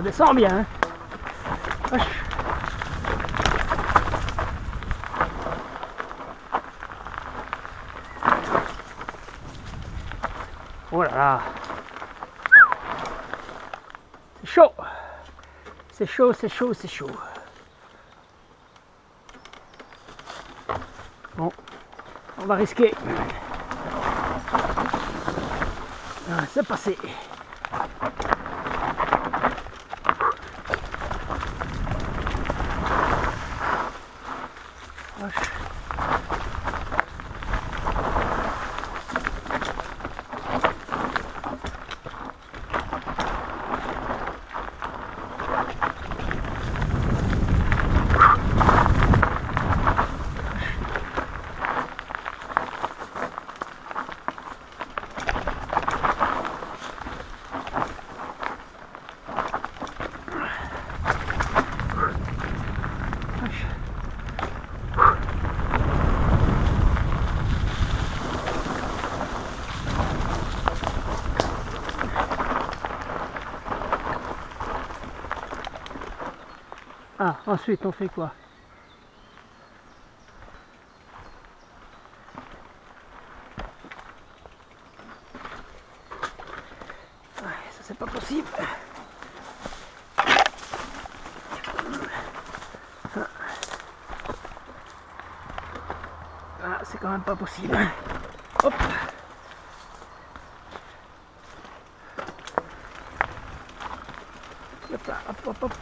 descend bien. hein. Oh là là. C'est chaud. C'est chaud, c'est chaud, c'est chaud. Bon, on va risquer. Ah, c'est passé. Wesh. Wesh. Ah, ensuite on fait quoi Ça c'est pas possible. Ah, c'est quand même pas possible. Hop. Hop, hop, hop.